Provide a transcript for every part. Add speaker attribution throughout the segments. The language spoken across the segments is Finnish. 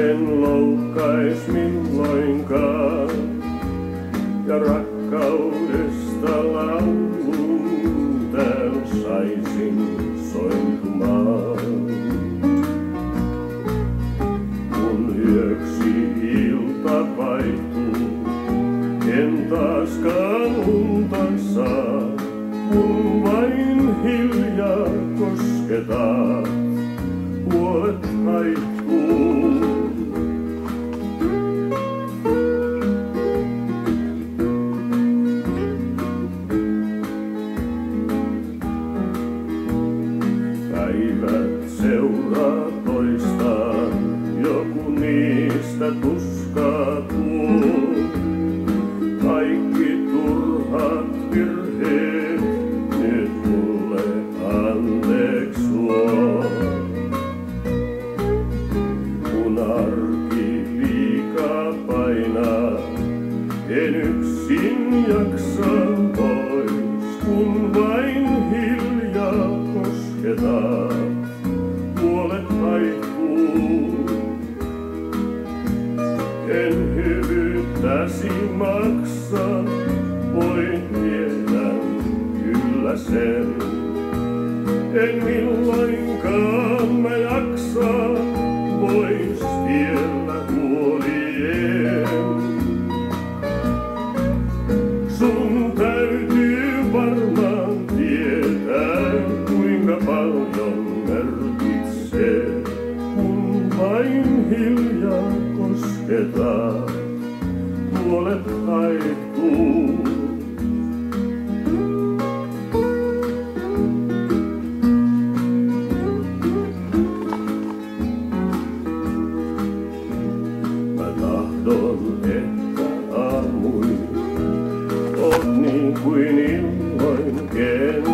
Speaker 1: lakkais milloinkaan. Ja rakkaudesta laulun täällä saisin sointumaan. Kun yöksi ilta vaihtuu, en taaskaan unta saa, kun vain hiljaa kosketaan, puolet haihtuu. nos. Hyvyyttäsi maksa, voi tiedän kyllä sen. En milloinkaan mä jaksa, pois tiellä huolien. Sun täytyy varmaan tietää, kuinka paljon merkitsee, kun vain hiljaa kosketaan, puolet. Mä tahdon, että aamuin oot niin kuin illoin ken.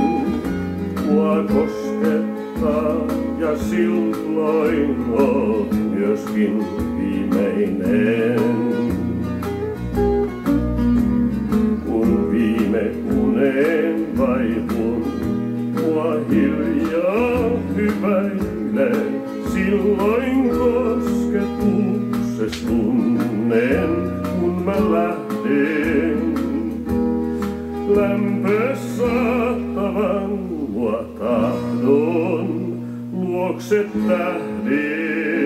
Speaker 1: Mua koskettaa ja silloin oot myöskin viimeinen. Hiljaa hyväile. Silloin kosketukses tunnen, kun mä lähden. Lämpö saattavan mua tahdon, luokse tähden.